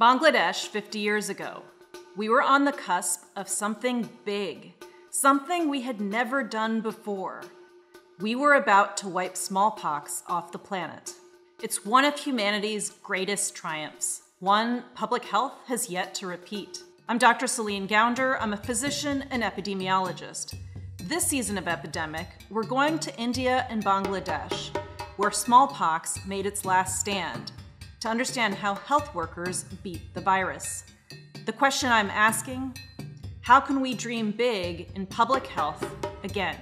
Bangladesh 50 years ago. We were on the cusp of something big, something we had never done before. We were about to wipe smallpox off the planet. It's one of humanity's greatest triumphs, one public health has yet to repeat. I'm Dr. Celine Gounder. I'm a physician and epidemiologist. This season of epidemic, we're going to India and Bangladesh, where smallpox made its last stand to understand how health workers beat the virus. The question I'm asking how can we dream big in public health again?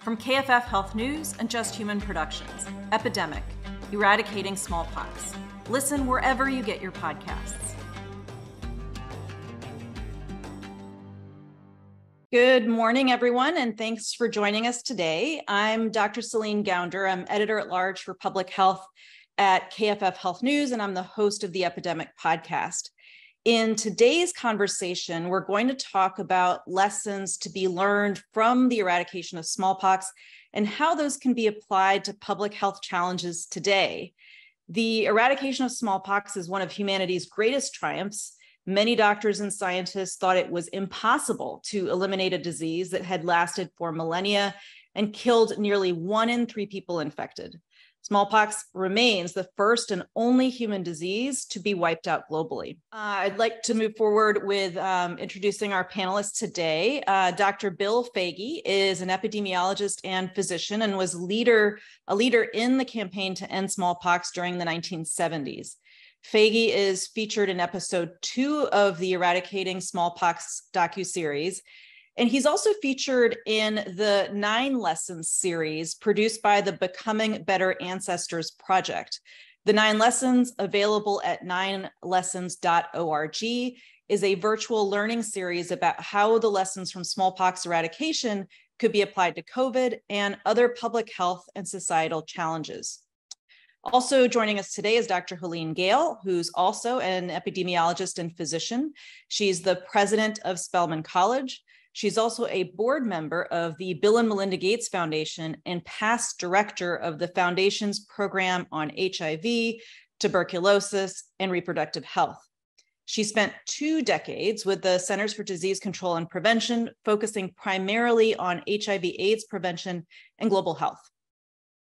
From KFF Health News and Just Human Productions, Epidemic Eradicating Smallpox. Listen wherever you get your podcasts. Good morning, everyone, and thanks for joining us today. I'm Dr. Celine Gounder. I'm editor at large for public health at KFF Health News, and I'm the host of the Epidemic Podcast. In today's conversation, we're going to talk about lessons to be learned from the eradication of smallpox and how those can be applied to public health challenges today. The eradication of smallpox is one of humanity's greatest triumphs. Many doctors and scientists thought it was impossible to eliminate a disease that had lasted for millennia and killed nearly one in three people infected. Smallpox remains the first and only human disease to be wiped out globally. Uh, I'd like to move forward with um, introducing our panelists today. Uh, Dr. Bill Foege is an epidemiologist and physician and was leader a leader in the campaign to end smallpox during the 1970s. Foege is featured in episode two of the Eradicating Smallpox docu-series and he's also featured in the Nine Lessons series produced by the Becoming Better Ancestors Project. The Nine Lessons, available at ninelessons.org, is a virtual learning series about how the lessons from smallpox eradication could be applied to COVID and other public health and societal challenges. Also joining us today is Dr. Helene Gayle, who's also an epidemiologist and physician. She's the president of Spelman College. She's also a board member of the Bill and Melinda Gates Foundation and past director of the foundation's program on HIV, tuberculosis, and reproductive health. She spent two decades with the Centers for Disease Control and Prevention, focusing primarily on HIV AIDS prevention and global health.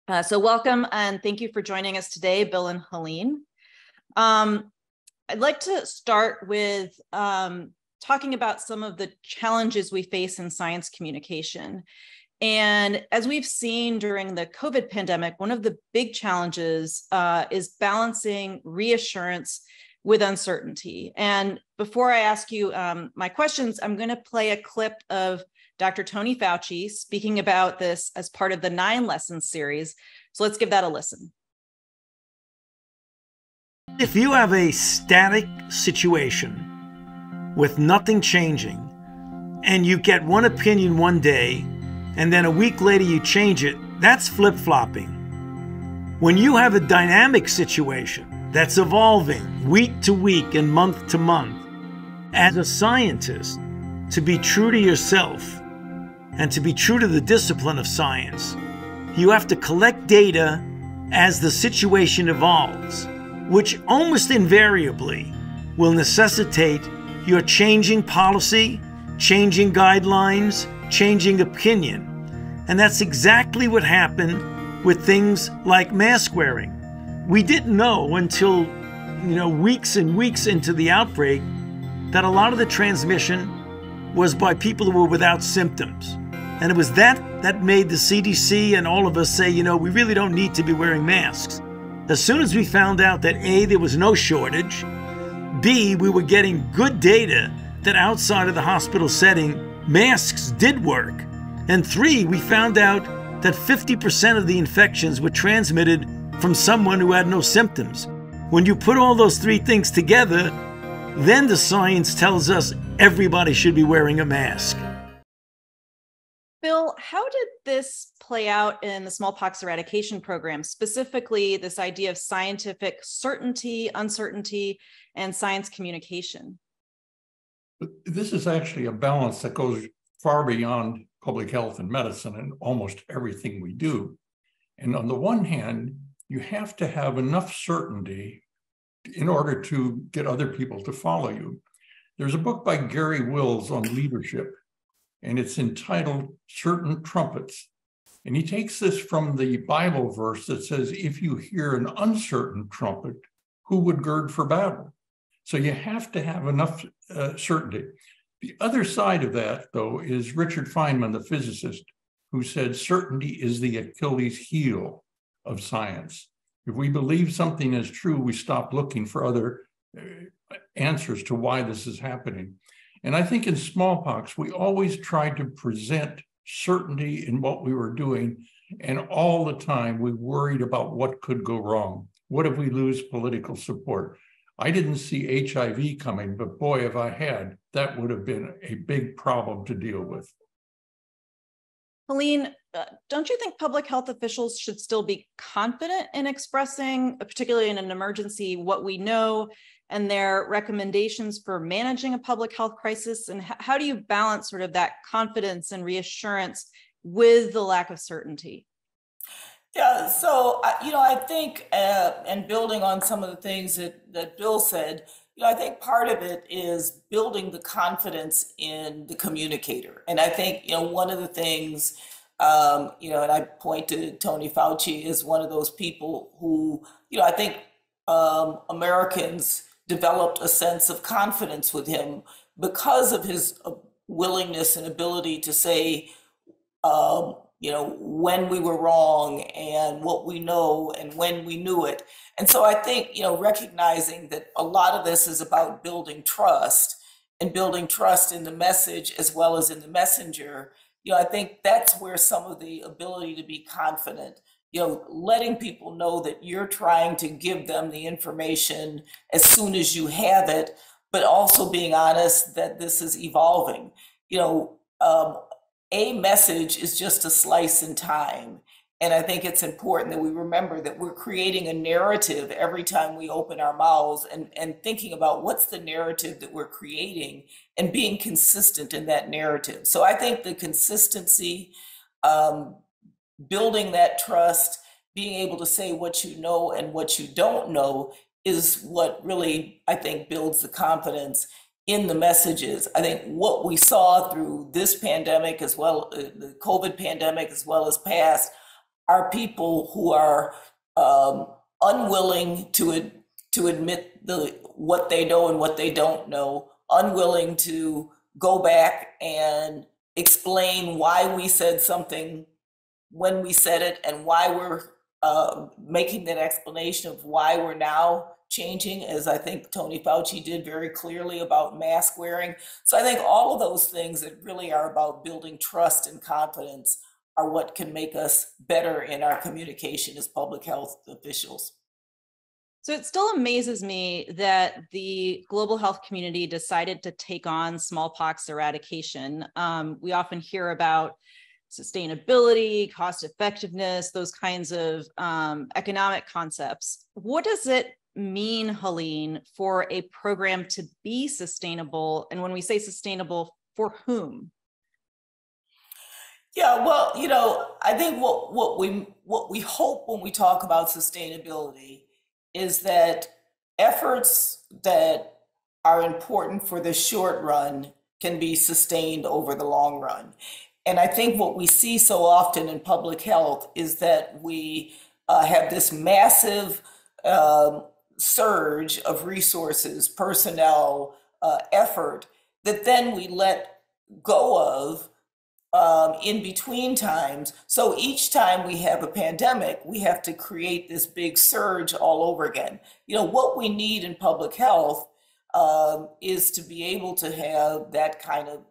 Uh, so, welcome and thank you for joining us today, Bill and Helene. Um, I'd like to start with um, talking about some of the challenges we face in science communication. And as we've seen during the COVID pandemic, one of the big challenges uh, is balancing reassurance with uncertainty. And before I ask you um, my questions, I'm going to play a clip of Dr. Tony Fauci speaking about this as part of the Nine Lessons series. So let's give that a listen. If you have a static situation with nothing changing, and you get one opinion one day, and then a week later you change it, that's flip flopping. When you have a dynamic situation that's evolving week to week and month to month, as a scientist, to be true to yourself and to be true to the discipline of science, you have to collect data as the situation evolves, which almost invariably will necessitate you're changing policy, changing guidelines, changing opinion. And that's exactly what happened with things like mask wearing. We didn't know until, you know, weeks and weeks into the outbreak that a lot of the transmission was by people who were without symptoms. And it was that that made the CDC and all of us say, you know, we really don't need to be wearing masks. As soon as we found out that A, there was no shortage, B, we were getting good data that outside of the hospital setting, masks did work. And three, we found out that 50% of the infections were transmitted from someone who had no symptoms. When you put all those three things together, then the science tells us everybody should be wearing a mask. Bill, how did this play out in the smallpox eradication program, specifically this idea of scientific certainty, uncertainty, and science communication? This is actually a balance that goes far beyond public health and medicine and almost everything we do. And on the one hand, you have to have enough certainty in order to get other people to follow you. There's a book by Garry Wills on leadership, and it's entitled Certain Trumpets. And he takes this from the Bible verse that says, If you hear an uncertain trumpet, who would gird for battle? So you have to have enough uh, certainty. The other side of that, though, is Richard Feynman, the physicist, who said certainty is the Achilles heel of science. If we believe something is true, we stop looking for other uh, answers to why this is happening. And I think in smallpox, we always tried to present certainty in what we were doing. And all the time, we worried about what could go wrong. What if we lose political support? I didn't see HIV coming, but boy, if I had, that would have been a big problem to deal with. Helene, uh, don't you think public health officials should still be confident in expressing, particularly in an emergency, what we know and their recommendations for managing a public health crisis? And how do you balance sort of that confidence and reassurance with the lack of certainty? Yeah, so you know, I think, uh, and building on some of the things that that Bill said, you know, I think part of it is building the confidence in the communicator, and I think you know one of the things, um, you know, and I point to Tony Fauci as one of those people who, you know, I think um, Americans developed a sense of confidence with him because of his uh, willingness and ability to say, um, you know, when we were wrong and what we know and when we knew it. And so I think, you know, recognizing that a lot of this is about building trust and building trust in the message as well as in the messenger. You know, I think that's where some of the ability to be confident you know, letting people know that you're trying to give them the information as soon as you have it, but also being honest that this is evolving. You know, um, a message is just a slice in time. And I think it's important that we remember that we're creating a narrative every time we open our mouths and, and thinking about what's the narrative that we're creating and being consistent in that narrative. So I think the consistency, um, building that trust, being able to say what you know and what you don't know is what really, I think, builds the confidence in the messages. I think what we saw through this pandemic, as well, uh, the COVID pandemic, as well as past, are people who are um, unwilling to to admit the what they know and what they don't know, unwilling to go back and explain why we said something when we said it and why we're uh, making that explanation of why we're now changing, as I think Tony Fauci did very clearly about mask wearing. So I think all of those things that really are about building trust and confidence are what can make us better in our communication as public health officials. So it still amazes me that the global health community decided to take on smallpox eradication. Um, we often hear about sustainability, cost effectiveness, those kinds of um, economic concepts. What does it mean, Helene, for a program to be sustainable? And when we say sustainable, for whom? Yeah, well, you know, I think what what we what we hope when we talk about sustainability is that efforts that are important for the short run can be sustained over the long run. And I think what we see so often in public health is that we uh, have this massive um, surge of resources, personnel, uh, effort that then we let go of um, in between times. So each time we have a pandemic, we have to create this big surge all over again. You know, what we need in public health um, is to be able to have that kind of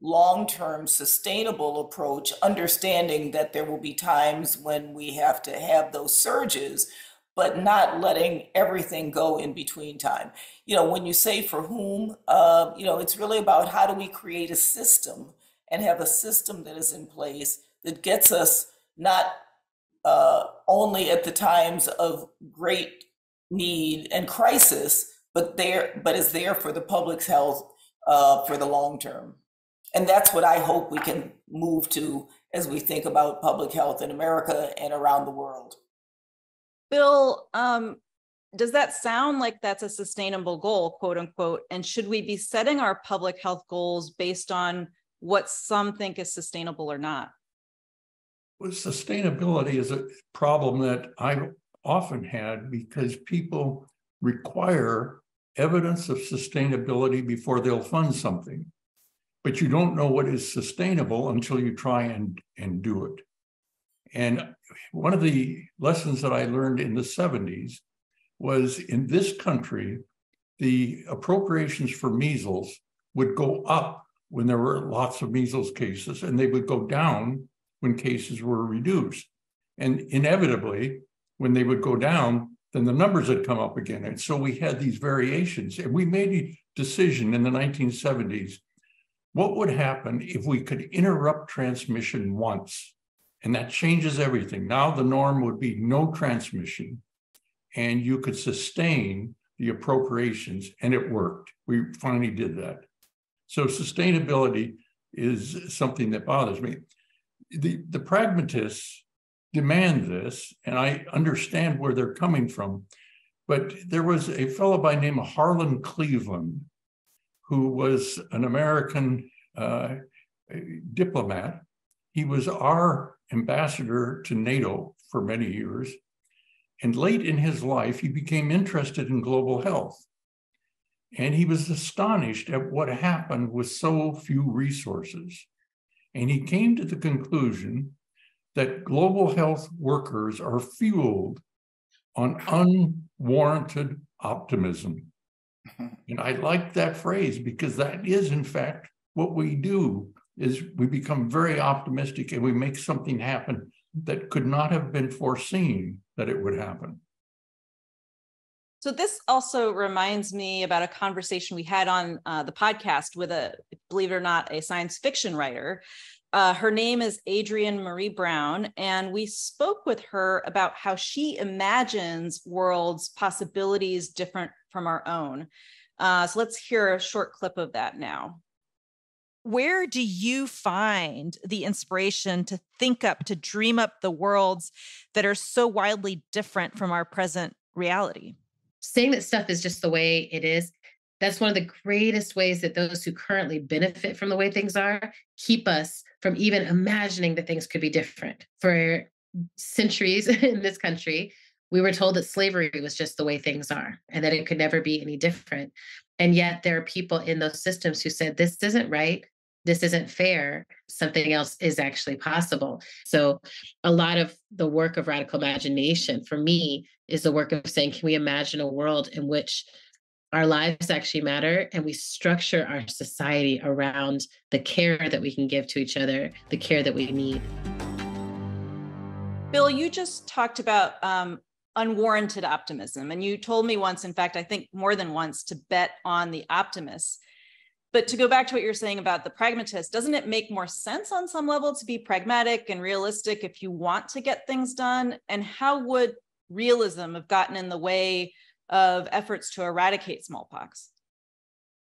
long term sustainable approach, understanding that there will be times when we have to have those surges, but not letting everything go in between time. You know, when you say for whom, uh, you know, it's really about how do we create a system and have a system that is in place that gets us not uh, only at the times of great need and crisis, but there, but is there for the public's health uh, for the long term. And that's what I hope we can move to as we think about public health in America and around the world. Bill, um, does that sound like that's a sustainable goal, quote unquote? And should we be setting our public health goals based on what some think is sustainable or not? Well, sustainability is a problem that I've often had because people require evidence of sustainability before they'll fund something. But you don't know what is sustainable until you try and, and do it. And one of the lessons that I learned in the 70s was in this country, the appropriations for measles would go up when there were lots of measles cases, and they would go down when cases were reduced. And inevitably, when they would go down, then the numbers had come up again. And so we had these variations. And we made a decision in the 1970s what would happen if we could interrupt transmission once? And that changes everything. Now the norm would be no transmission and you could sustain the appropriations, and it worked. We finally did that. So sustainability is something that bothers me. The, the pragmatists demand this, and I understand where they're coming from. But there was a fellow by name of Harlan Cleveland, who was an American uh, diplomat. He was our ambassador to NATO for many years. And late in his life, he became interested in global health. And he was astonished at what happened with so few resources. And he came to the conclusion that global health workers are fueled on unwarranted optimism. Mm-hmm. And I like that phrase because that is, in fact, what we do is we become very optimistic and we make something happen that could not have been foreseen that it would happen. So this also reminds me about a conversation we had on uh, the podcast with a, believe it or not, a science fiction writer. Uh, her name is Adrienne Maree Brown, and we spoke with her about how she imagines worlds possibilities different from our own. Uh, so let's hear a short clip of that now where do you find the inspiration to think up, to dream up the worlds that are so wildly different from our present reality? Saying that stuff is just the way it is, that's one of the greatest ways that those who currently benefit from the way things are keep us from even imagining that things could be different. For centuries in this country, we were told that slavery was just the way things are and that it could never be any different. And yet, there are people in those systems who said, This isn't right this isn't fair, something else is actually possible. So, a lot of the work of radical imagination for me is the work of saying, can we imagine a world in which our lives actually matter and we structure our society around the care that we can give to each other, the care that we need? Bill, you just talked about um, unwarranted optimism. And you told me once, in fact, I think more than once, to bet on the optimists. But to go back to what you're saying about the pragmatist, doesn't it make more sense on some level to be pragmatic and realistic if you want to get things done? And how would realism have gotten in the way of efforts to eradicate smallpox?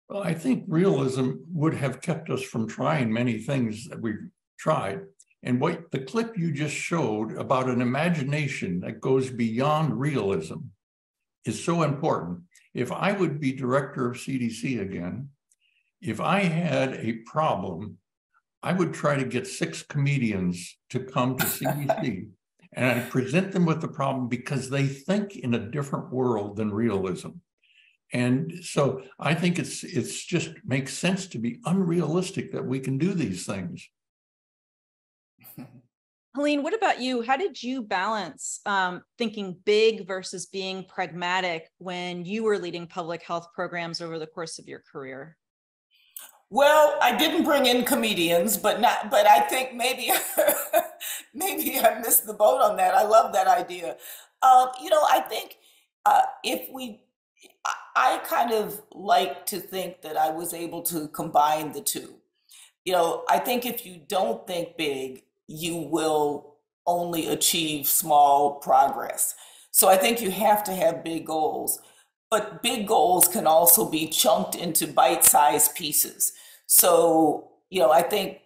Well, I think realism would have kept us from trying many things that we've tried. And what the clip you just showed about an imagination that goes beyond realism is so important. If I would be director of CDC again, if I had a problem, I would try to get six comedians to come to CDC and I'd present them with the problem because they think in a different world than realism. And so I think it's it's just makes sense to be unrealistic that we can do these things. Helene, what about you? How did you balance um, thinking big versus being pragmatic when you were leading public health programs over the course of your career? Well, I didn't bring in comedians, but not. But I think maybe, maybe I missed the boat on that. I love that idea. Uh, you know, I think uh, if we, I, I kind of like to think that I was able to combine the two. You know, I think if you don't think big, you will only achieve small progress. So I think you have to have big goals. But big goals can also be chunked into bite sized pieces. So, you know, I think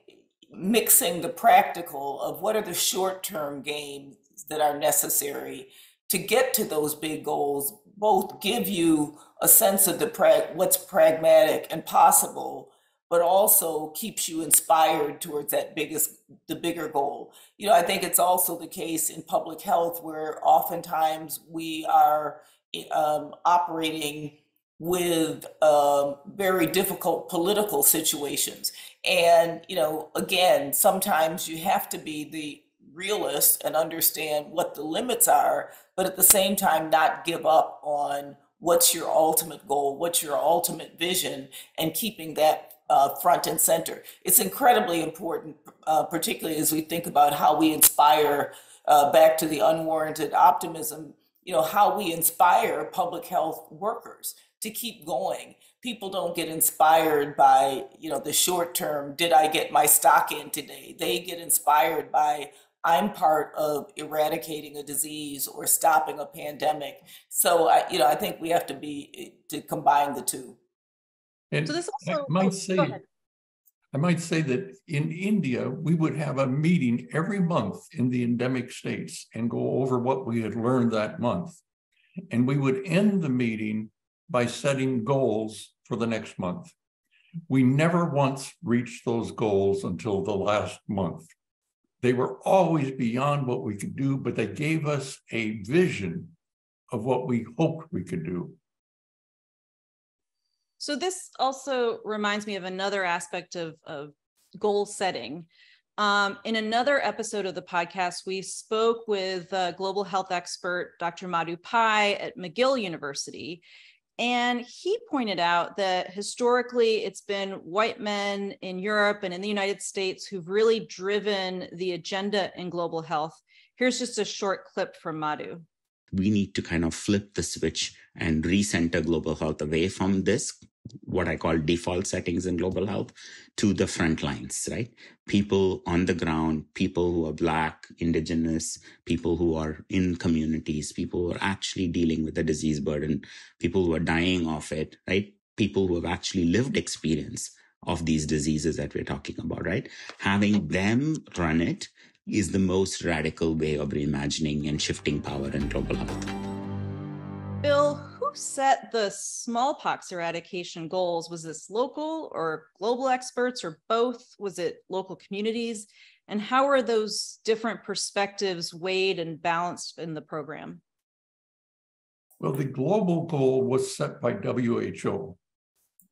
mixing the practical of what are the short term gains that are necessary to get to those big goals both give you a sense of the pra- what's pragmatic and possible but also keeps you inspired towards that biggest the bigger goal you know i think it's also the case in public health where oftentimes we are um, operating with um, very difficult political situations. And you know again sometimes you have to be the realist and understand what the limits are but at the same time not give up on what's your ultimate goal what's your ultimate vision and keeping that uh, front and center. It's incredibly important uh, particularly as we think about how we inspire uh, back to the unwarranted optimism you know how we inspire public health workers to keep going. People don't get inspired by you know the short term did i get my stock in today? They get inspired by i'm part of eradicating a disease or stopping a pandemic. So i you know i think we have to be eh, to combine the two. And so this also I might oh, say I might say that in India, we would have a meeting every month in the endemic states and go over what we had learned that month. And we would end the meeting by setting goals for the next month. We never once reached those goals until the last month. They were always beyond what we could do, but they gave us a vision of what we hoped we could do. So this also reminds me of another aspect of, of goal setting. Um, in another episode of the podcast, we spoke with global health expert Dr. Madhu Pai at McGill University. And he pointed out that historically it's been white men in Europe and in the United States who've really driven the agenda in global health. Here's just a short clip from Madhu. We need to kind of flip the switch and recenter global health away from this what I call default settings in global health to the front lines, right? People on the ground, people who are Black, Indigenous, people who are in communities, people who are actually dealing with the disease burden, people who are dying of it, right? People who have actually lived experience of these diseases that we're talking about, right? Having them run it is the most radical way of reimagining and shifting power in global health. Bill, set the smallpox eradication goals? Was this local or global experts or both? Was it local communities? And how are those different perspectives weighed and balanced in the program? Well, the global goal was set by WHO.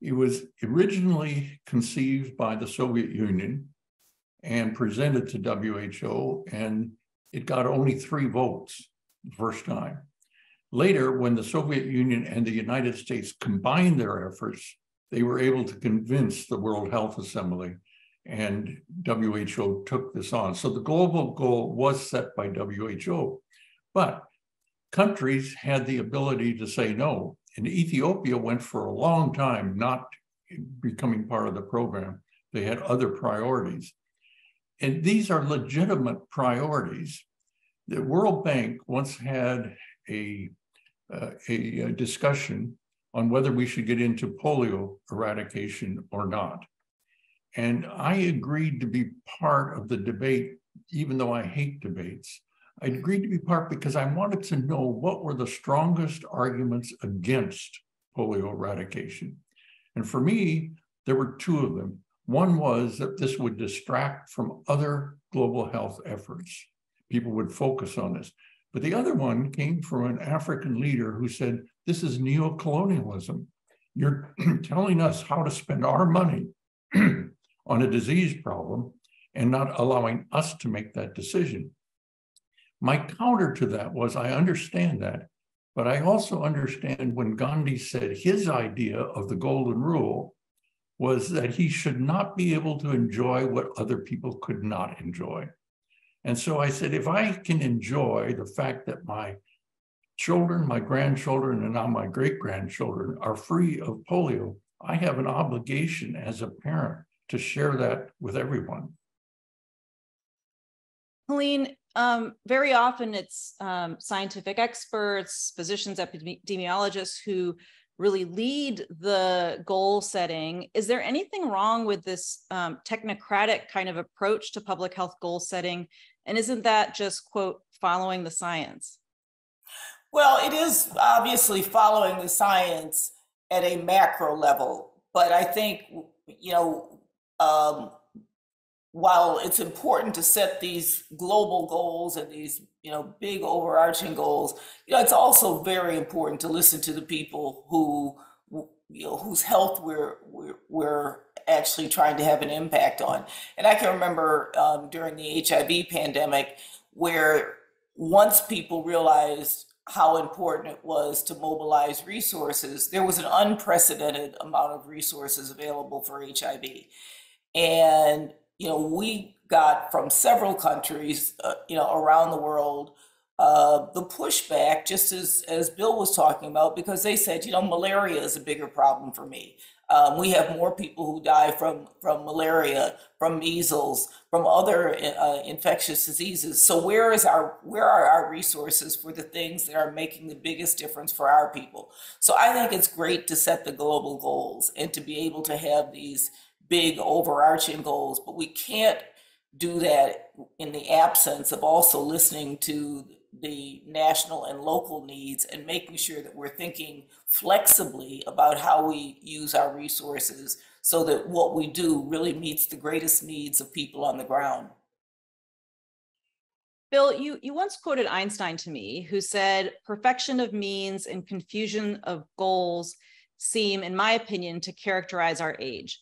It was originally conceived by the Soviet Union and presented to WHO, and it got only three votes the first time. Later, when the Soviet Union and the United States combined their efforts, they were able to convince the World Health Assembly, and WHO took this on. So the global goal was set by WHO, but countries had the ability to say no. And Ethiopia went for a long time not becoming part of the program. They had other priorities. And these are legitimate priorities. The World Bank once had a uh, a, a discussion on whether we should get into polio eradication or not. And I agreed to be part of the debate, even though I hate debates. I agreed to be part because I wanted to know what were the strongest arguments against polio eradication. And for me, there were two of them. One was that this would distract from other global health efforts. People would focus on this. But the other one came from an African leader who said, This is neocolonialism. You're telling us how to spend our money on a disease problem and not allowing us to make that decision. My counter to that was I understand that, but I also understand when Gandhi said his idea of the golden rule was that he should not be able to enjoy what other people could not enjoy. And so I said, if I can enjoy the fact that my children, my grandchildren, and now my great grandchildren are free of polio, I have an obligation as a parent to share that with everyone. Helene, um, very often it's um, scientific experts, physicians, epidemiologists who really lead the goal setting. Is there anything wrong with this um, technocratic kind of approach to public health goal setting? And isn't that just, quote, following the science? Well, it is obviously following the science at a macro level, but I think, you know, um, while it's important to set these global goals and these you know big overarching goals you know it's also very important to listen to the people who you know whose health we're we're, we're actually trying to have an impact on. And i can remember um, during the hiv pandemic where once people realized how important it was to mobilize resources there was an unprecedented amount of resources available for hiv and you know, we got from several countries, uh, you know, around the world, uh, the pushback, just as as Bill was talking about, because they said, you know, malaria is a bigger problem for me. Um, we have more people who die from from malaria, from measles, from other uh, infectious diseases. So where is our where are our resources for the things that are making the biggest difference for our people? So I think it's great to set the global goals and to be able to have these big overarching goals, but we can't do that in the absence of also listening to the national and local needs and making sure that we're thinking flexibly about how we use our resources so that what we do really meets the greatest needs of people on the ground. Bill, you, you once quoted Einstein to me, who said, Perfection of means and confusion of goals seem, in my opinion, to characterize our age.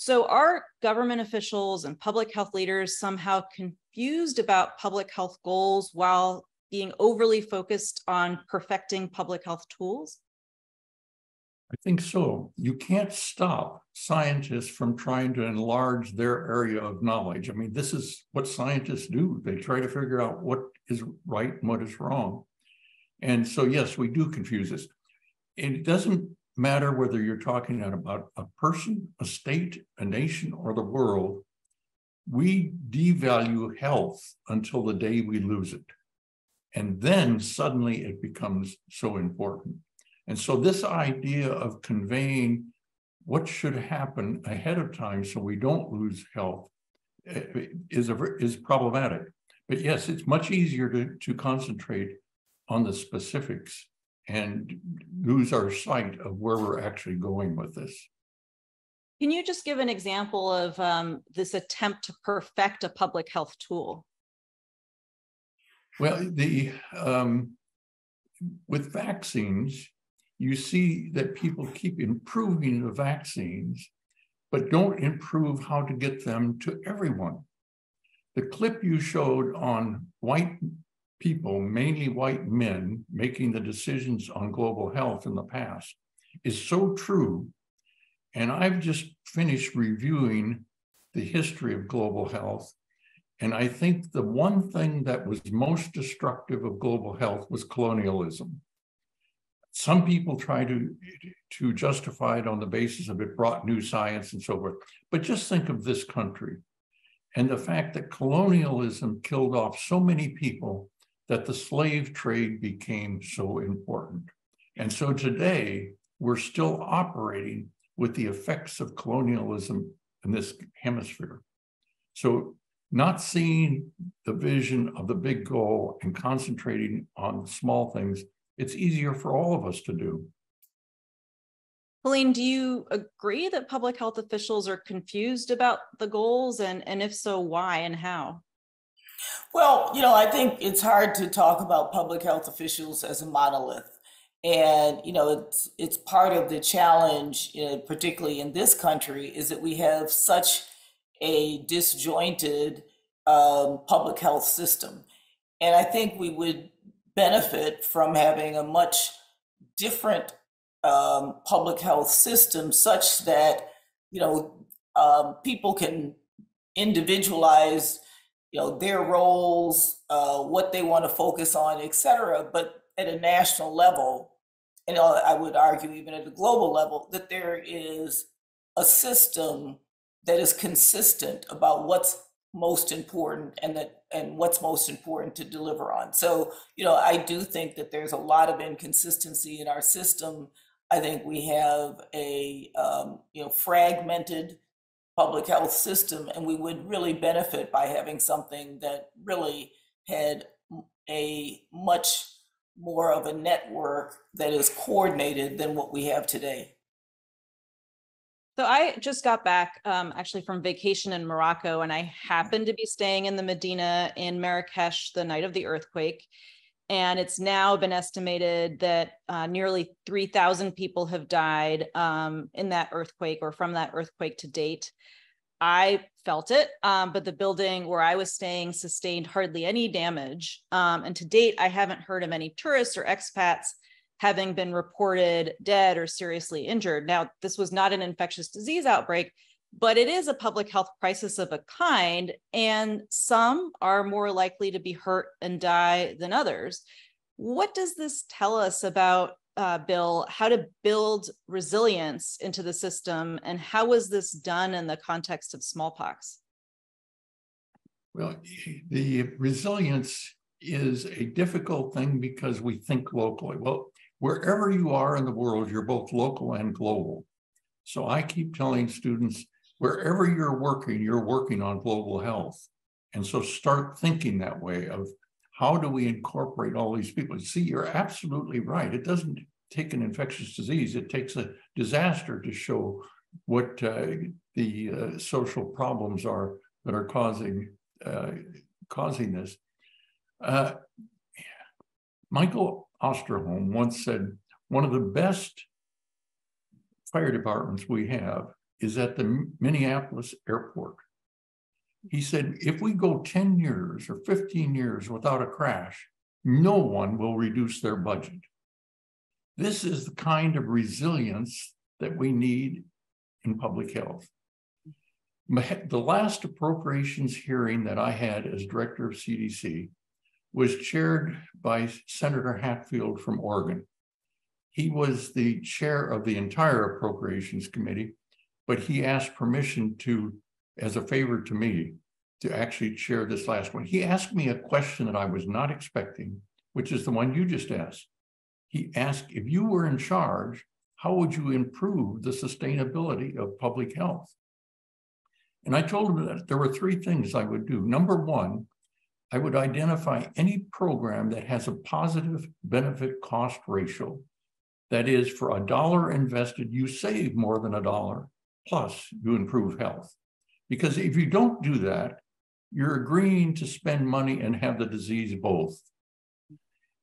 So, are government officials and public health leaders somehow confused about public health goals while being overly focused on perfecting public health tools? I think so. You can't stop scientists from trying to enlarge their area of knowledge. I mean, this is what scientists do. They try to figure out what is right and what is wrong. And so, yes, we do confuse this. And it doesn't matter whether you're talking about a person, a state, a nation, or the world, we devalue health until the day we lose it. And then suddenly it becomes so important. And so, this idea of conveying what should happen ahead of time so we don't lose health eh, is, a, is problematic. But yes, it's much easier to, to concentrate on the specifics and lose our sight of where we're actually going with this. Can you just give an example of um, this attempt to perfect a public health tool? Well, the um, with vaccines, you see that people keep improving the vaccines, but don't improve how to get them to everyone. The clip you showed on white people, mainly white men, making the decisions on global health in the past is so true. And I've just finished reviewing the history of global health. And I think the one thing that was most destructive of global health was colonialism. Some people try to, to justify it on the basis of it brought new science and so forth. But just think of this country and the fact that colonialism killed off so many people that the slave trade became so important. And so today, we're still operating with the effects of colonialism in this hemisphere. So, not seeing the vision of the big goal and concentrating on small things, it's easier for all of us to do. Helene, do you agree that public health officials are confused about the goals? And, and if so, why and how? Well, you know, I think it's hard to talk about public health officials as a monolith. And, you know, it's it's part of the challenge, you know, particularly in this country, is that we have such a disjointed um, public health system. And I think we would benefit from having a much different um, public health system such that, you know, um, people can individualize you know their roles, uh, what they want to focus on, et cetera. But at a national level, and I would argue even at a global level, that there is a system that is consistent about what's most important and that and what's most important to deliver on. So, you know, I do think that there's a lot of inconsistency in our system. I think we have a um, you know fragmented public health system, and we would really benefit by having something that really had a much more of a network that is coordinated than what we have today. So I just got back um, actually from vacation in Morocco, and I happened to be staying in the Medina in Marrakesh the night of the earthquake. And it's now been estimated that uh, nearly 3,000 people have died um, in that earthquake or from that earthquake to date. I felt it, um, but the building where I was staying sustained hardly any damage. Um, and to date, I haven't heard of any tourists or expats having been reported dead or seriously injured. Now, this was not an infectious disease outbreak, but it is a public health crisis of a kind, and some are more likely to be hurt and die than others. What does this tell us about, uh, Bill, how to build resilience into the system, and how was this done in the context of smallpox? Well, the resilience is a difficult thing because we think locally. Well, wherever you are in the world, you're both local and global. So I keep telling students wherever you're working, you're working on global health. And so start thinking that way of how do we incorporate all these people? See, you're absolutely right. It doesn't take an infectious disease, it takes a disaster to show what uh, the uh, social problems are that are causing uh, causing this. Uh, Michael Osterholm once said, one of the best fire departments we have is at the Minneapolis airport. He said, if we go 10 years or 15 years without a crash, no one will reduce their budget. This is the kind of resilience that we need in public health. The last appropriations hearing that I had as director of CDC was chaired by Senator Hatfield from Oregon. He was the chair of the entire appropriations committee but he asked permission to, as a favor to me, to actually chair this last one. He asked me a question that I was not expecting, which is the one you just asked. He asked, if you were in charge, how would you improve the sustainability of public health? And I told him that there were three things I would do. Number one, I would identify any program that has a positive benefit cost ratio. That is, for a dollar invested, you save more than a dollar plus you improve health. Because if you don't do that, you're agreeing to spend money and have the disease both.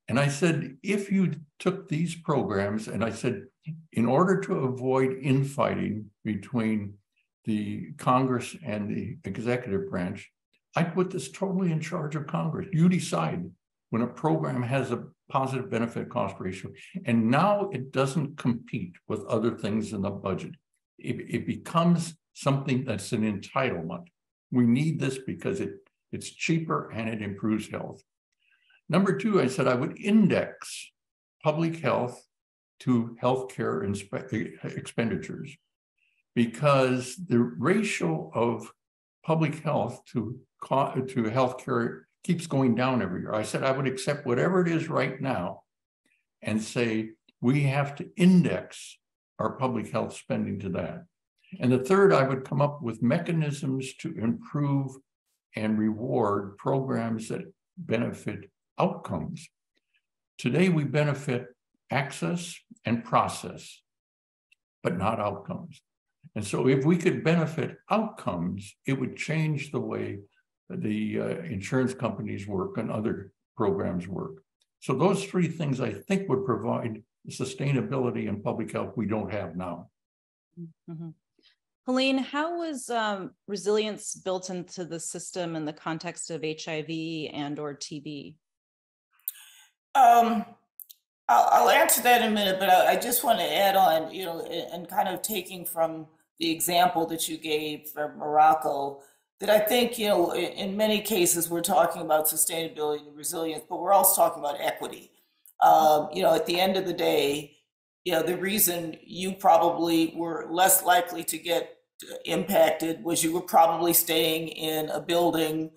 And I said, if you took these programs, and I said, in order to avoid infighting between the Congress and the executive branch, I put this totally in charge of Congress. You decide when a program has a positive benefit cost ratio, and now it doesn't compete with other things in the budget it, it becomes something that's an entitlement. We need this because it, it's cheaper and it improves health. Number two, I said I would index public health to healthcare expenditures because the ratio of public health to, to healthcare keeps going down every year. I said I would accept whatever it is right now and say we have to index our public health spending to that. And the third, I would come up with mechanisms to improve and reward programs that benefit outcomes. Today, we benefit access and process, but not outcomes. And so, if we could benefit outcomes, it would change the way the uh, insurance companies work and other programs work. So, those three things I think would provide sustainability and public health we don't have now. Mm-hmm. Helene, how was um, resilience built into the system in the context of HIV and or TB? Um, I'll, I'll, answer that in a minute, but I, I, just want to add on, you know, and kind of taking from the example that you gave from Morocco, that I think, you know, in, in many cases we're talking about sustainability and resilience, but we're also talking about equity um, you know, at the end of the day, you know, the reason you probably were less likely to get impacted was you were probably staying in a building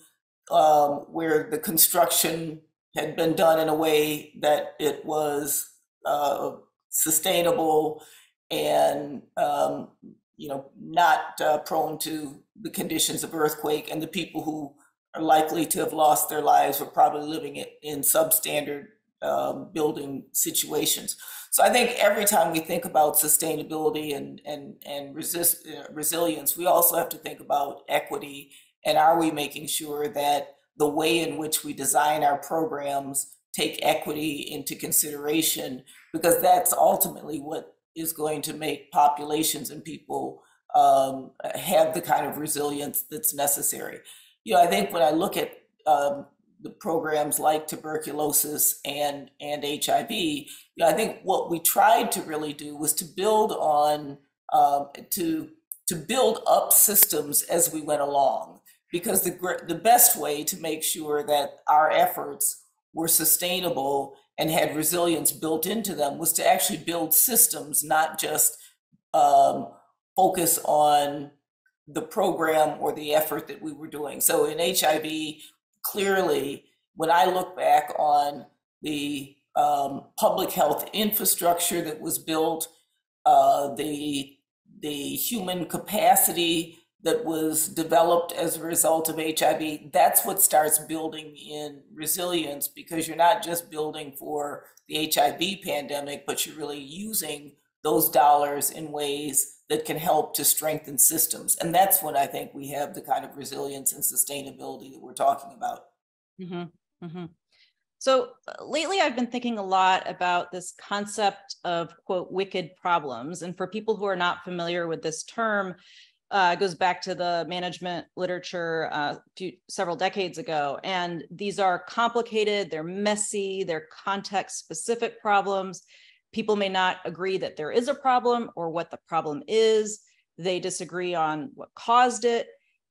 um, where the construction had been done in a way that it was uh, sustainable and um, you know not uh, prone to the conditions of earthquake. And the people who are likely to have lost their lives were probably living it in substandard um, building situations. So I think every time we think about sustainability and and and resist uh, resilience, we also have to think about equity and are we making sure that the way in which we design our programs take equity into consideration because that's ultimately what is going to make populations and people um, have the kind of resilience that's necessary. You know, I think when I look at um, the programs like tuberculosis and and HIV, you know, I think what we tried to really do was to build on um, to to build up systems as we went along, because the the best way to make sure that our efforts were sustainable and had resilience built into them was to actually build systems, not just um, focus on the program or the effort that we were doing. So in HIV, clearly, when I look back on the um, public health infrastructure that was built, uh, the the human capacity that was developed as a result of HIV, that's what starts building in resilience because you're not just building for the HIV pandemic, but you're really using those dollars in ways that can help to strengthen systems. And that's when I think we have the kind of resilience and sustainability that we're talking about. Mm-hmm. Mm-hmm. So uh, lately, I've been thinking a lot about this concept of quote wicked problems. And for people who are not familiar with this term, uh, goes back to the management literature uh, few, several decades ago. And these are complicated, they're messy, they're context specific problems. People may not agree that there is a problem or what the problem is. They disagree on what caused it.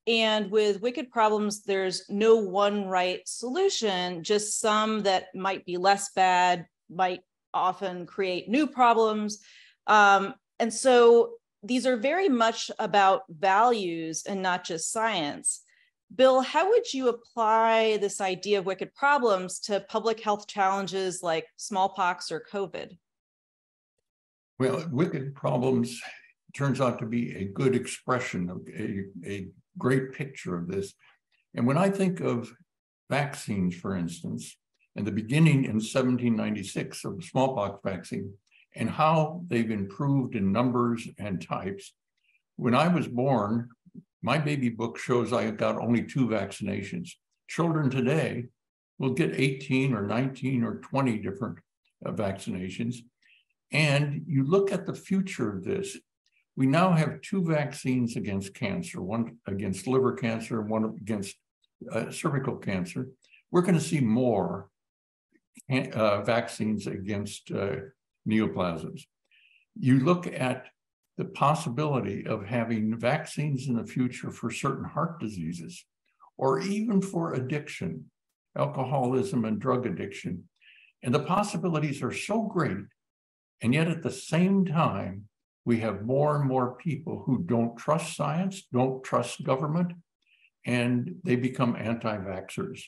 And with wicked problems, there's no one right solution, just some that might be less bad, might often create new problems. Um, and so these are very much about values and not just science. Bill, how would you apply this idea of wicked problems to public health challenges like smallpox or COVID? Well, wicked problems turns out to be a good expression of a, a great picture of this. And when I think of vaccines, for instance, and the beginning in 1796 of the smallpox vaccine, and how they've improved in numbers and types. When I was born, my baby book shows I got only two vaccinations. Children today will get 18 or 19 or 20 different uh, vaccinations. And you look at the future of this, we now have two vaccines against cancer, one against liver cancer and one against uh, cervical cancer. We're going to see more uh, vaccines against uh, neoplasms. You look at the possibility of having vaccines in the future for certain heart diseases or even for addiction, alcoholism and drug addiction. And the possibilities are so great. And yet at the same time, we have more and more people who don't trust science, don't trust government, and they become anti vaxxers.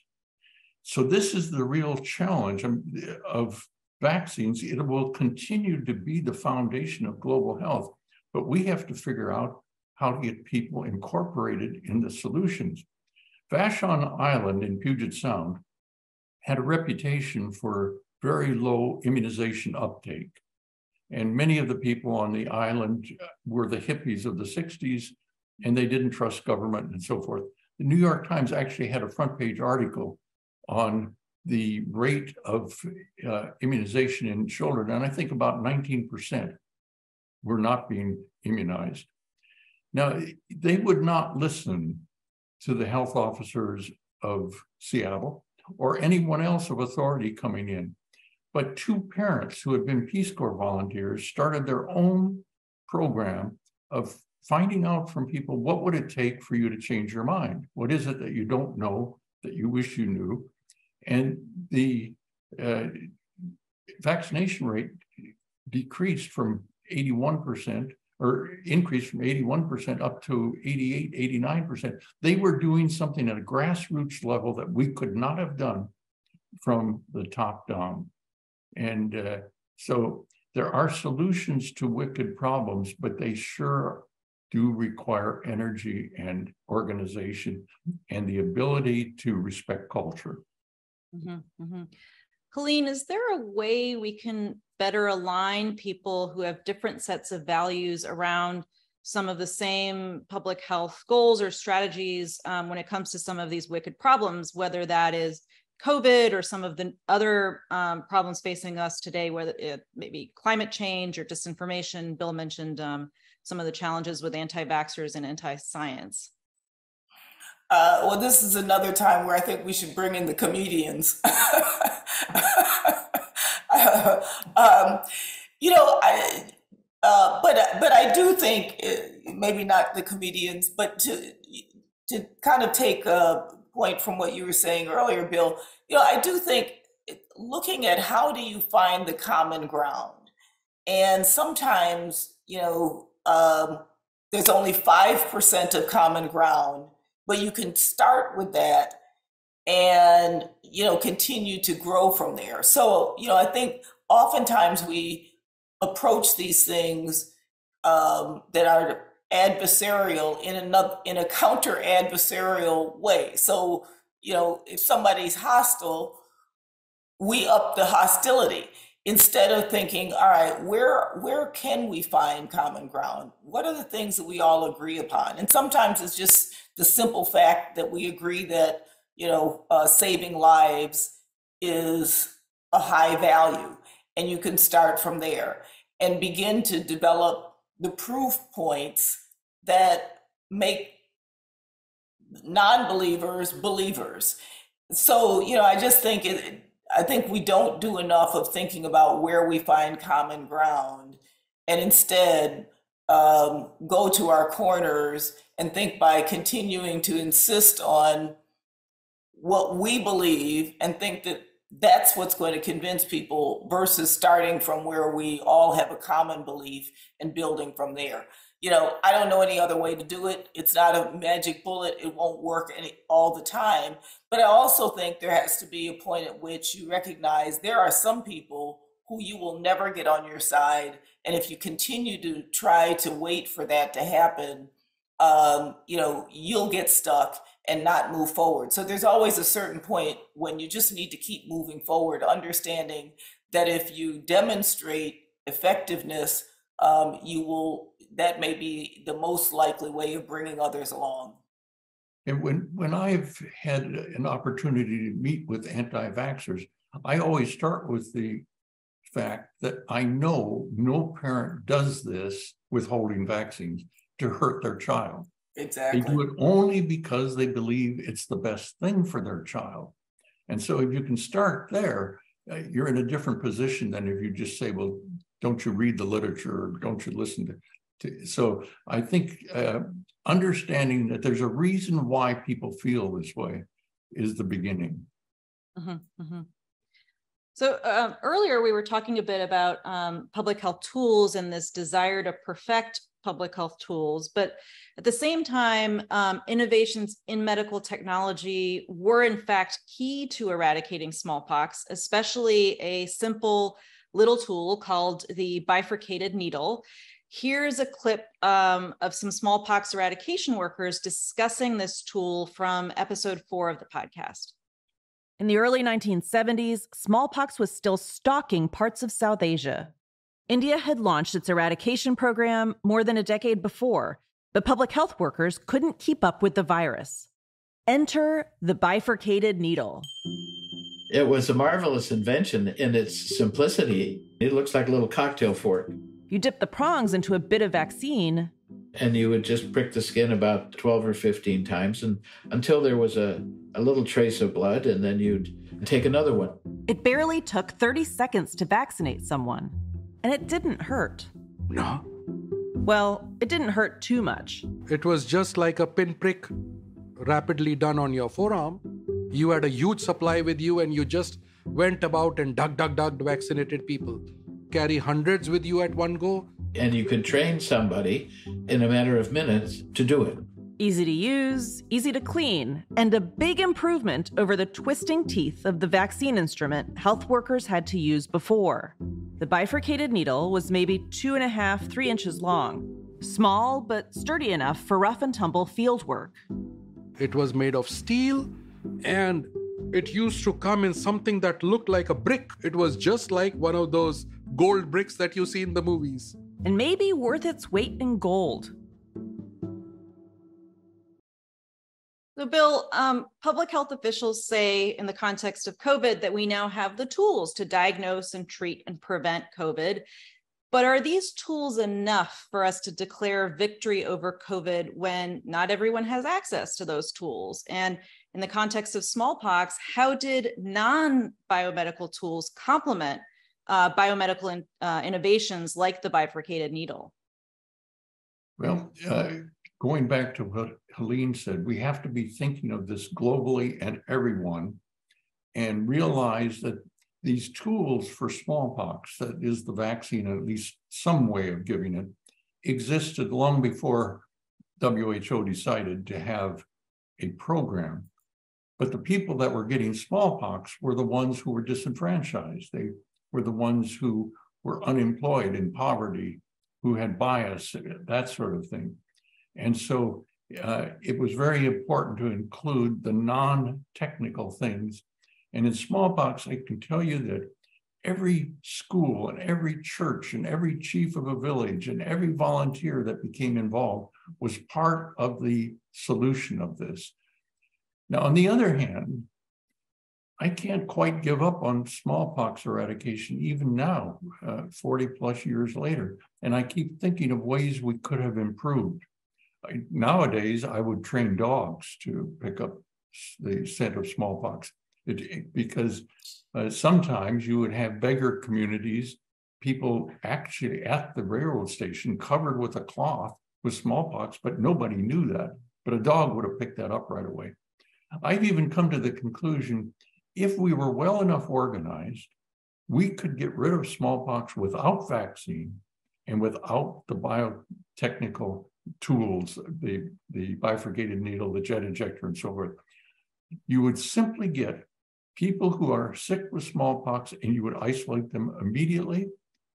So, this is the real challenge um, of vaccines, it will continue to be the foundation of global health. But we have to figure out how to get people incorporated in the solutions. Vashon Island in Puget Sound had a reputation for very low immunization uptake. And many of the people on the island were the hippies of the 60s, and they didn't trust government and so forth. The New York Times actually had a front page article on the rate of uh, immunization in children, and I think about 19% were not being immunized. Now, they would not listen to the health officers of Seattle or anyone else of authority coming in. But two parents who had been Peace Corps volunteers started their own program of finding out from people what would it take for you to change your mind? What is it that you don't know that you wish you knew? And the uh, vaccination rate decreased from 81% or increased from 81% up to 88, 89%. They were doing something at a grassroots level that we could not have done from the top down. And uh, so there are solutions to wicked problems, but they sure do require energy and organization and the ability to respect culture. Mm-hmm, mm-hmm. Helene, is there a way we can better align people who have different sets of values around some of the same public health goals or strategies um, when it comes to some of these wicked problems, whether that is COVID or some of the other um, problems facing us today, whether it may be climate change or disinformation. Bill mentioned um, some of the challenges with anti vaxxers and anti science. Uh, well, this is another time where I think we should bring in the comedians. um, you know, I, uh, but but I do think uh, maybe not the comedians, but to to kind of take a point from what you were saying earlier, Bill. You know, I do think looking at how do you find the common ground, and sometimes you know um, there's only five percent of common ground, but you can start with that and you know continue to grow from there. So you know, I think oftentimes we approach these things um, that are adversarial in another in a counter adversarial way. So you know, if somebody's hostile, we up the hostility instead of thinking, all right, where where can we find common ground? What are the things that we all agree upon? And sometimes it's just the simple fact that we agree that you know uh, saving lives is a high value and you can start from there and begin to develop the proof points that make non-believers believers so you know i just think it i think we don't do enough of thinking about where we find common ground and instead um, go to our corners and think by continuing to insist on what we believe and think that that's what's going to convince people versus starting from where we all have a common belief and building from there. You know, I don't know any other way to do it. It's not a magic bullet. It won't work any, all the time. But I also think there has to be a point at which you recognize there are some people who you will never get on your side. And if you continue to try to wait for that to happen, um, you know, you'll get stuck and not move forward. So there's always a certain point when you just need to keep moving forward, understanding that if you demonstrate effectiveness, um, you will, that may be the most likely way of bringing others along. And when, when I've had an opportunity to meet with anti vaxxers, I always start with the fact that I know no parent does this withholding vaccines to hurt their child. Exactly. They do it only because they believe it's the best thing for their child. And so if you can start there, uh, you're in a different position than if you just say, well, don't you read the literature don't you listen to, to so I think uh, understanding that there's a reason why people feel this way is the beginning. Mm-hmm, mm-hmm. So um, earlier we were talking a bit about um, public health tools and this desire to perfect public health tools. But at the same time, um, innovations in medical technology were in fact key to eradicating smallpox, especially a simple little tool called the bifurcated needle. Here's a clip um, of some smallpox eradication workers discussing this tool from episode four of the podcast. In the early 1970s, smallpox was still stalking parts of South Asia. India had launched its eradication program more than a decade before, but public health workers couldn't keep up with the virus. Enter the bifurcated needle. It was a marvelous invention in its simplicity. It looks like a little cocktail fork. You dip the prongs into a bit of vaccine. And you would just prick the skin about 12 or 15 times and until there was a, a little trace of blood, and then you'd take another one. It barely took 30 seconds to vaccinate someone and it didn't hurt. No. Well, it didn't hurt too much. It was just like a pinprick rapidly done on your forearm. You had a huge supply with you and you just went about and dug, dug, dug, vaccinated people. Carry hundreds with you at one go. And you could train somebody in a matter of minutes to do it. Easy to use, easy to clean, and a big improvement over the twisting teeth of the vaccine instrument health workers had to use before. The bifurcated needle was maybe two and a half, three inches long, small but sturdy enough for rough and tumble field work. It was made of steel and it used to come in something that looked like a brick. It was just like one of those gold bricks that you see in the movies. And maybe worth its weight in gold. So, Bill, um, public health officials say in the context of COVID that we now have the tools to diagnose and treat and prevent COVID. But are these tools enough for us to declare victory over COVID when not everyone has access to those tools? And in the context of smallpox, how did non biomedical tools complement uh, biomedical in, uh, innovations like the bifurcated needle? Well, uh, going back to what Helene said, we have to be thinking of this globally and everyone and realize that these tools for smallpox, that is the vaccine, at least some way of giving it, existed long before WHO decided to have a program. But the people that were getting smallpox were the ones who were disenfranchised. They were the ones who were unemployed in poverty, who had bias, that sort of thing. And so uh, it was very important to include the non technical things and in smallpox, I can tell you that every school and every church and every chief of a village and every volunteer that became involved was part of the solution of this. Now, on the other hand, I can't quite give up on smallpox eradication even now, uh, 40 plus years later. And I keep thinking of ways we could have improved. I, nowadays, I would train dogs to pick up the scent of smallpox. It, because uh, sometimes you would have beggar communities, people actually at the railroad station covered with a cloth with smallpox, but nobody knew that. But a dog would have picked that up right away. I've even come to the conclusion if we were well enough organized, we could get rid of smallpox without vaccine and without the biotechnical tools, the, the bifurcated needle, the jet injector, and so forth. You would simply get people who are sick with smallpox and you would isolate them immediately.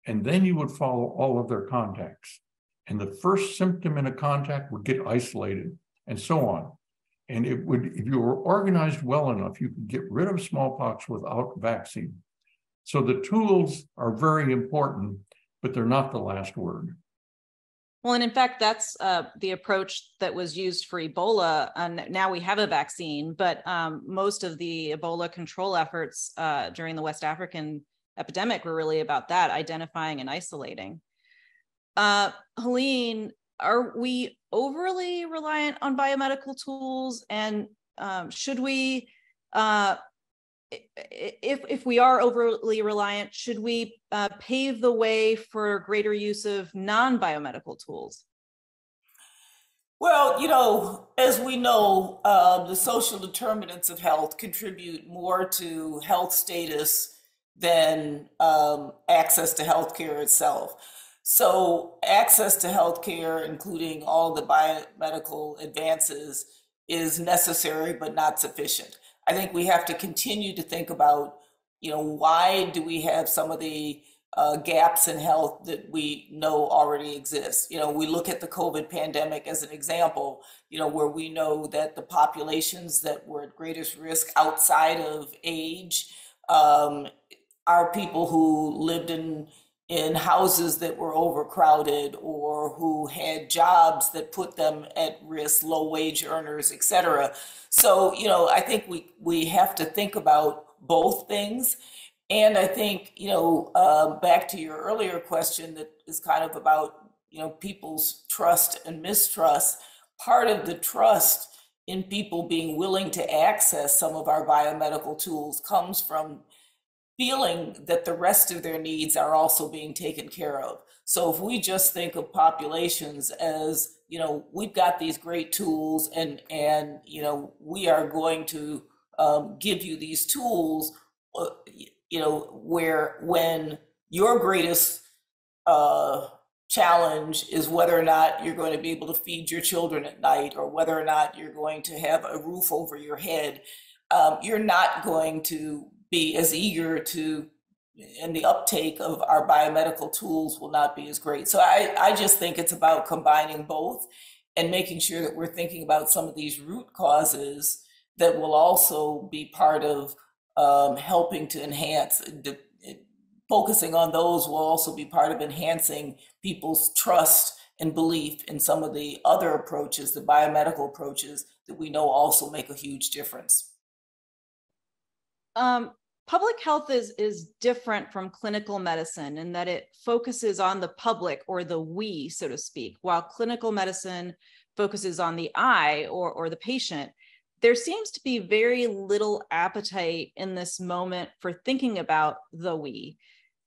And then you would follow all of their contacts. And the first symptom in a contact would get isolated and so on. And it would, if you were organized well enough, you could get rid of smallpox without vaccine. So the tools are very important, but they're not the last word. Well, and in fact, that's uh, the approach that was used for Ebola. And now we have a vaccine, but um, most of the Ebola control efforts uh, during the West African epidemic were really about that, identifying and isolating. Uh, Helene, are we overly reliant on biomedical tools? And um, should we uh, if if we are overly reliant, should we uh, pave the way for greater use of non-biomedical tools? Well, you know, as we know, uh, the social determinants of health contribute more to health status than um, access to healthcare itself. So, access to healthcare, including all the biomedical advances, is necessary but not sufficient. I think we have to continue to think about, you know, why do we have some of the uh, gaps in health that we know already exist. You know, we look at the COVID pandemic as an example, you know, where we know that the populations that were at greatest risk outside of age um, are people who lived in in houses that were overcrowded or who had jobs that put them at risk, low wage earners, et cetera. So, you know, I think we, we have to think about both things. And I think, you know, uh, back to your earlier question that is kind of about, you know, people's trust and mistrust, part of the trust in people being willing to access some of our biomedical tools comes from feeling that the rest of their needs are also being taken care of. So if we just think of populations as, you know, we've got these great tools and and you know, we are going to um, give you these tools, uh, you know, where when your greatest uh, challenge is whether or not you're going to be able to feed your children at night or whether or not you're going to have a roof over your head, um, you're not going to be as eager to and the uptake of our biomedical tools will not be as great. So I, I just think it's about combining both and making sure that we're thinking about some of these root causes that will also be part of um, helping to enhance, de- focusing on those will also be part of enhancing people's trust and belief in some of the other approaches, the biomedical approaches that we know also make a huge difference. Um, public health is is different from clinical medicine in that it focuses on the public or the we, so to speak, while clinical medicine focuses on the I or or the patient. There seems to be very little appetite in this moment for thinking about the we.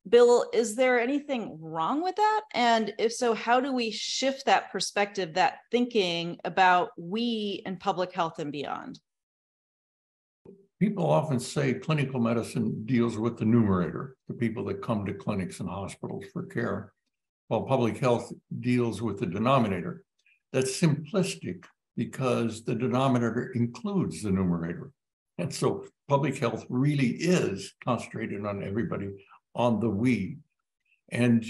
Bill, is there anything wrong with that? And if so, how do we shift that perspective, that thinking about we and public health and beyond? People often say clinical medicine deals with the numerator, the people that come to clinics and hospitals for care, while public health deals with the denominator. That's simplistic because the denominator includes the numerator. And so public health really is concentrated on everybody on the we. And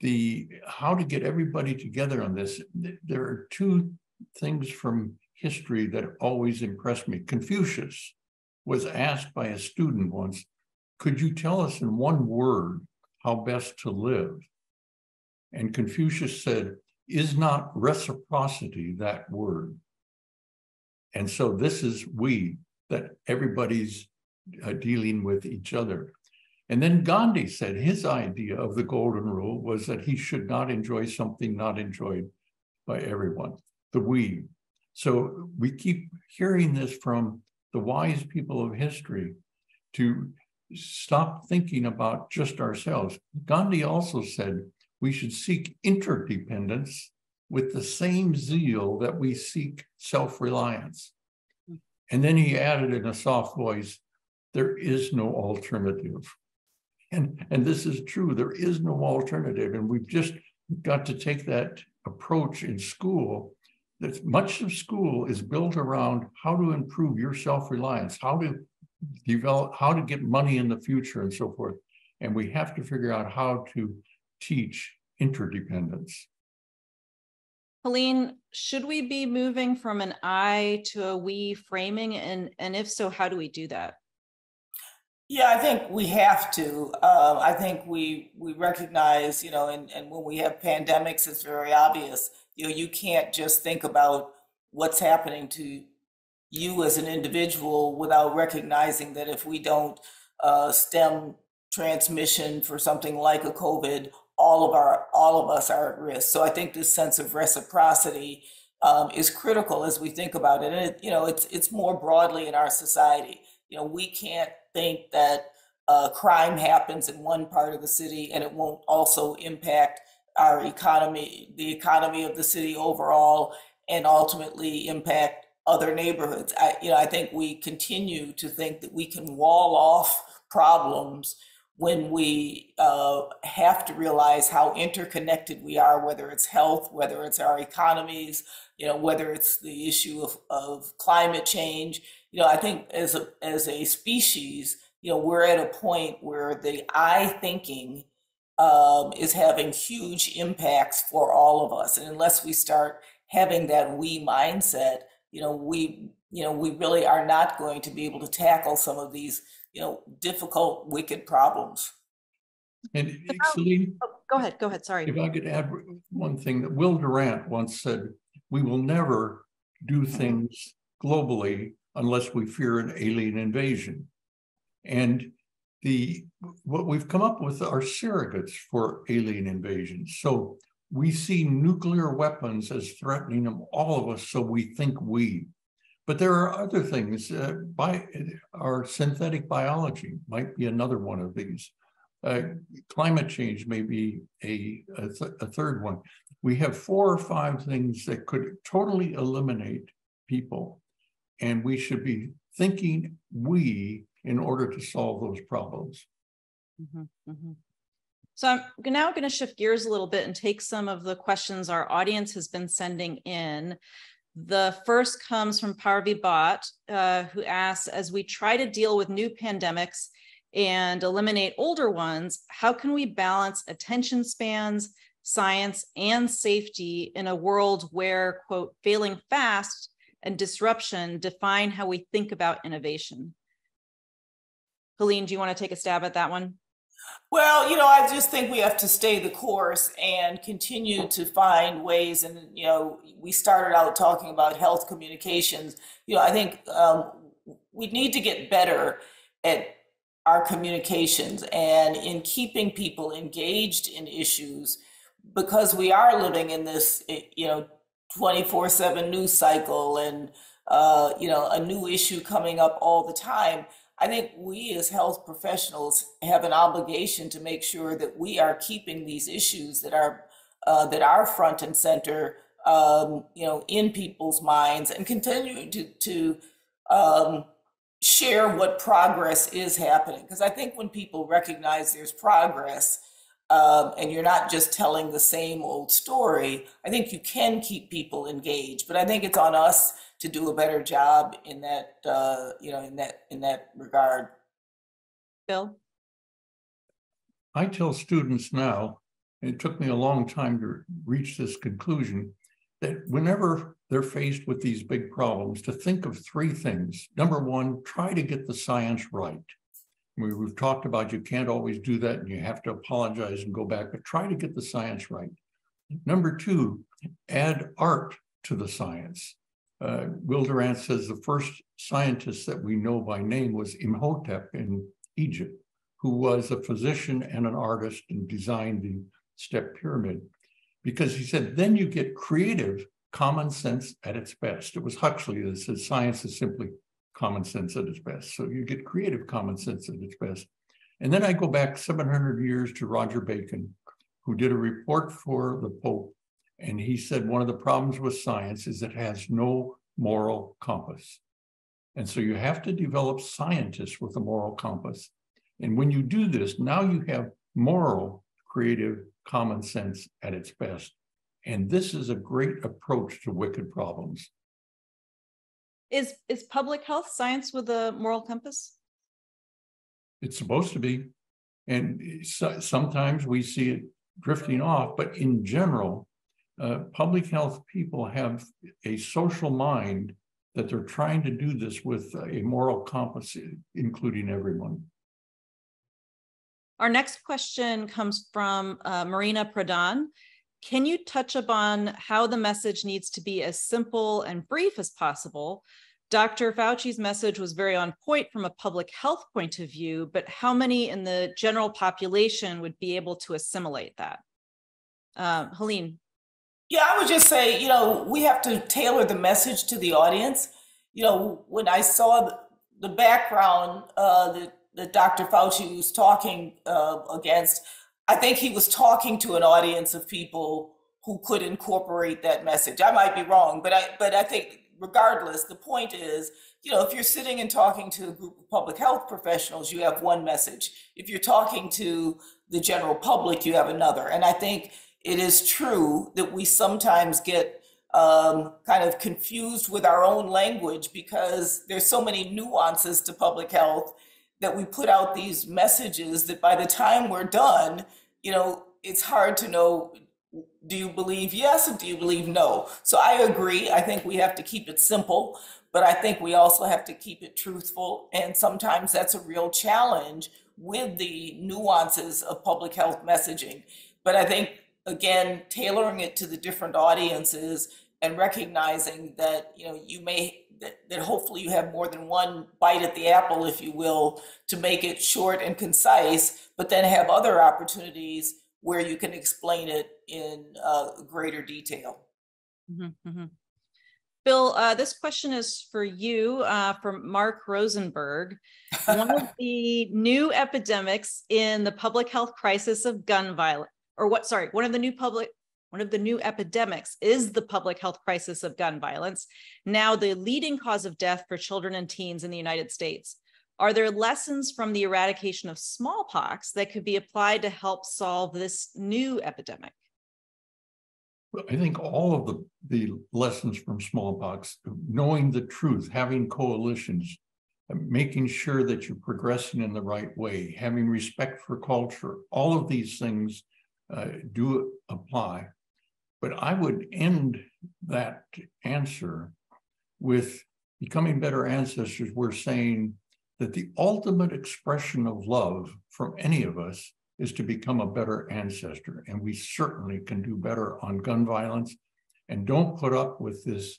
the how to get everybody together on this, there are two things from history that always impressed me. Confucius was asked by a student once, could you tell us in one word how best to live? And Confucius said, is not reciprocity that word? And so this is we, that everybody's uh, dealing with each other. And then Gandhi said his idea of the golden rule was that he should not enjoy something not enjoyed by everyone, the we. So we keep hearing this from the wise people of history to stop thinking about just ourselves. Gandhi also said we should seek interdependence with the same zeal that we seek self reliance. And then he added in a soft voice, there is no alternative. And, and this is true. There is no alternative. And we've just got to take that approach in school. That much of school is built around how to improve your self-reliance, how to develop, how to get money in the future and so forth. And we have to figure out how to teach interdependence. Helene, should we be moving from an I to a we framing? And, and if so, how do we do that? Yeah, I think we have to. Uh, I think we we recognize, you know, and, and when we have pandemics, it's very obvious. You know, you can't just think about what's happening to you as an individual without recognizing that if we don't uh, stem transmission for something like a COVID, all of our all of us are at risk. So I think this sense of reciprocity um, is critical as we think about it, and it, you know, it's it's more broadly in our society. You know, we can't think that uh, crime happens in one part of the city and it won't also impact our economy, the economy of the city overall, and ultimately impact other neighborhoods. I, you know, I think we continue to think that we can wall off problems when we uh, have to realize how interconnected we are, whether it's health, whether it's our economies, you know, whether it's the issue of, of climate change you know, I think as a as a species, you know, we're at a point where the I thinking um, is having huge impacts for all of us, and unless we start having that we mindset, you know, we you know we really are not going to be able to tackle some of these you know difficult, wicked problems. And Celine, oh, go ahead, go ahead. Sorry. If I could add one thing that Will Durant once said, we will never do things globally unless we fear an alien invasion. And the what we've come up with are surrogates for alien invasions. So we see nuclear weapons as threatening them, all of us, so we think we. But there are other things. Uh, by our synthetic biology might be another one of these. Uh, climate change may be a, a, th- a third one. We have four or five things that could totally eliminate people and we should be thinking we in order to solve those problems. Mm-hmm, mm-hmm. So I'm now going to shift gears a little bit and take some of the questions our audience has been sending in. The first comes from Parvi Bhatt, uh, who asks, as we try to deal with new pandemics and eliminate older ones, how can we balance attention spans, science, and safety in a world where, quote, failing fast and disruption define how we think about innovation? Helene, do you want to take a stab at that one? Well, you know, I just think we have to stay the course and continue to find ways. And, you know, we started out talking about health communications. You know, I think um, we need to get better at our communications and in keeping people engaged in issues because we are living in this, eh, you know, 24 7 news cycle and, uh, you know, a new issue coming up all the time. I think we as health professionals have an obligation to make sure that we are keeping these issues that are uh, that are front and center, um, you know, in people's minds, and continue to to um, share what progress is happening. Because I think when people recognize there's progress, um, and you're not just telling the same old story, I think you can keep people engaged. But I think it's on us to do a better job in that, uh, you know, in that in that regard. Bill, I tell students now, and it took me a long time to reach this conclusion, that whenever they're faced with these big problems, to think of three things. Number one, try to get the science right. We, we've talked about you can't always do that and you have to apologize and go back, but try to get the science right. Number two, add art to the science. Uh, Will Durant says the first scientist that we know by name was Imhotep in Egypt, who was a physician and an artist and designed the step pyramid. Because he said, then you get creative common sense at its best. It was Huxley that said science is simply common sense at its best. So you get creative common sense at its best. And then I go back 700 years to Roger Bacon, who did a report for the Pope. And he said one of the problems with science is it has no moral compass. And so you have to develop scientists with a moral compass. And when you do this, now you have moral, creative common sense at its best. And this is a great approach to wicked problems. Is is public health science with a moral compass? It's supposed to be. And so, sometimes we see it drifting off, but in general, uh, public health people have a social mind that they're trying to do this with a moral compass, including everyone. Our next question comes from uh, Marina Pradhan. Can you touch upon how the message needs to be as simple and brief as possible? Dr. Fauci's message was very on point from a public health point of view, but how many in the general population would be able to assimilate that? Uh, Helene. Yeah, I would just say, you know, we have to tailor the message to the audience. You know, when I saw the background uh, that, that Dr. Fauci was talking uh, against, I think he was talking to an audience of people who could incorporate that message. I might be wrong, but I but I think regardless, the point is, you know, if you're sitting and talking to a group of public health professionals, you have one message. If you're talking to the general public, you have another. And I think it is true that we sometimes get um, kind of confused with our own language because there's so many nuances to public health that we put out these messages that by the time we're done, you know, it's hard to know do you believe yes or do you believe no? So I agree. I think we have to keep it simple, but I think we also have to keep it truthful. And sometimes that's a real challenge with the nuances of public health messaging. But I think, again, tailoring it to the different audiences and recognizing that, you know, you may that, that hopefully you have more than one bite at the apple, if you will, to make it short and concise, but then have other opportunities where you can explain it in uh, greater detail. Mm-hmm, mm-hmm. Bill, uh, this question is for you uh, from Mark Rosenberg. One of the new epidemics in the public health crisis of gun violence, or what, sorry, one of the new public one of the new epidemics is the public health crisis of gun violence, now the leading cause of death for children and teens in the United States. Are there lessons from the eradication of smallpox that could be applied to help solve this new epidemic? I think all of the, the lessons from smallpox, knowing the truth, having coalitions, uh, making sure that you're progressing in the right way, having respect for culture, all of these things uh, do apply. But I would end that answer with becoming better ancestors, we're saying that the ultimate expression of love from any of us is to become a better ancestor. And we certainly can do better on gun violence. And don't put up with this,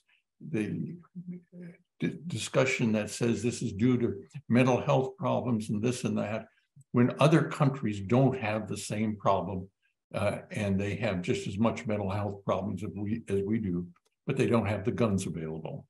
the discussion that says this is due to mental health problems and this and that, when other countries don't have the same problem uh, and they have just as much mental health problems as we, as we do, but they don't have the guns available.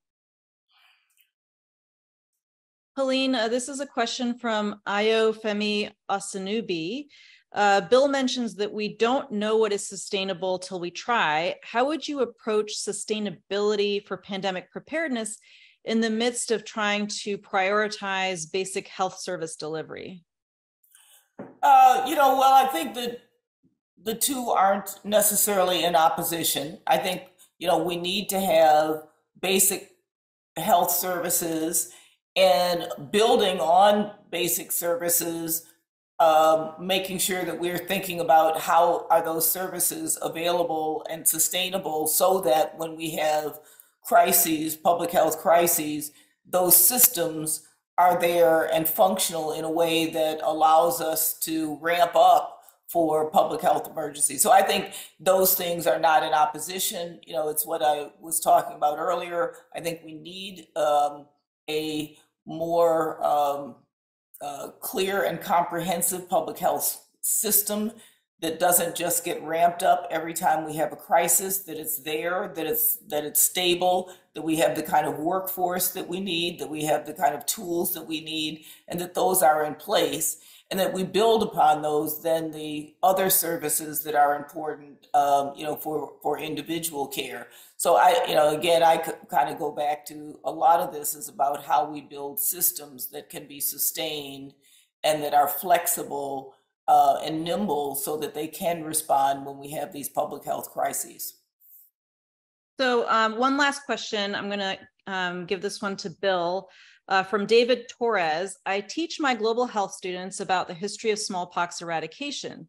Helene, uh, this is a question from Ayo Femi Asanubi. Uh, Bill mentions that we don't know what is sustainable till we try. How would you approach sustainability for pandemic preparedness in the midst of trying to prioritize basic health service delivery? Uh, you know, well, I think that the two aren't necessarily in opposition. I think, you know, we need to have basic health services and building on basic services, um, making sure that we're thinking about how are those services available and sustainable so that when we have crises, public health crises, those systems are there and functional in a way that allows us to ramp up for public health emergencies. So I think those things are not in opposition. You know, it's what I was talking about earlier. I think we need um, a more um, uh, clear and comprehensive public health system that doesn't just get ramped up every time we have a crisis that it's there that it's that it's stable that we have the kind of workforce that we need that we have the kind of tools that we need and that those are in place and that we build upon those then the other services that are important um, you know for for individual care. So i you know again i kind of go back to a lot of this is about how we build systems that can be sustained and that are flexible uh, and nimble so that they can respond when we have these public health crises. So um, one last question. I'm going to um, give this one to bill uh, from David Torres, I teach my global health students about the history of smallpox eradication.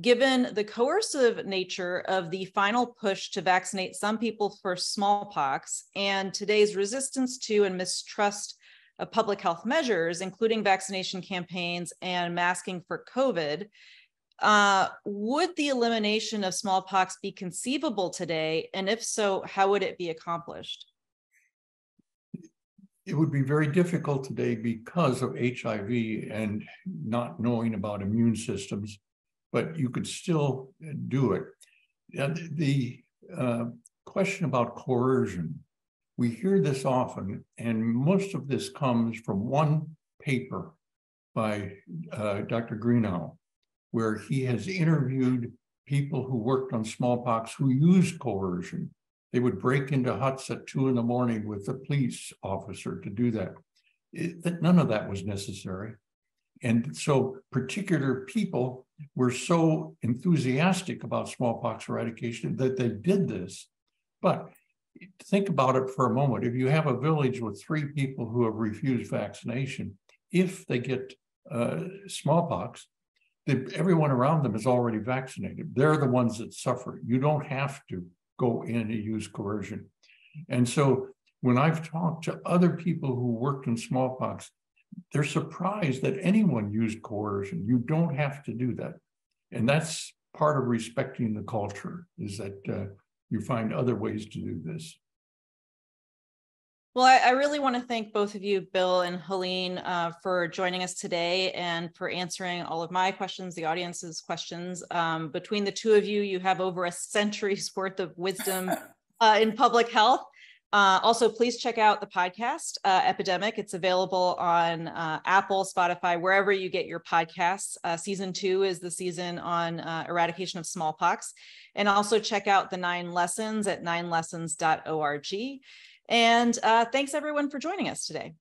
Given the coercive nature of the final push to vaccinate some people for smallpox and today's resistance to and mistrust of public health measures, including vaccination campaigns and masking for COVID, uh, would the elimination of smallpox be conceivable today? And if so, how would it be accomplished? It would be very difficult today because of HIV and not knowing about immune systems, but you could still do it. The uh, question about coercion, we hear this often, and most of this comes from one paper by uh, Dr. Greenough, where he has interviewed people who worked on smallpox who used coercion they would break into huts at two in the morning with a police officer to do that. It, that none of that was necessary. And so particular people were so enthusiastic about smallpox eradication that they did this. But think about it for a moment. If you have a village with three people who have refused vaccination, if they get uh, smallpox, everyone around them is already vaccinated. They're the ones that suffer. You don't have to go in and use coercion. And so when I've talked to other people who worked in smallpox, they're surprised that anyone used coercion. You don't have to do that. And that's part of respecting the culture is that uh, you find other ways to do this. Well, I, I, really want to thank both of you, Bill and Helene, uh, for joining us today and for answering all of my questions, the audience's questions. Um, between the two of you, you have over a century's worth of wisdom uh, in public health. Uh, also, please check out the podcast, uh, Epidemic. It's available on uh, Apple, Spotify, wherever you get your podcasts. Uh, season two is the season on eradication of smallpox. And also check out the nine lessons at ninelessons.org. And uh, thanks everyone for joining us today.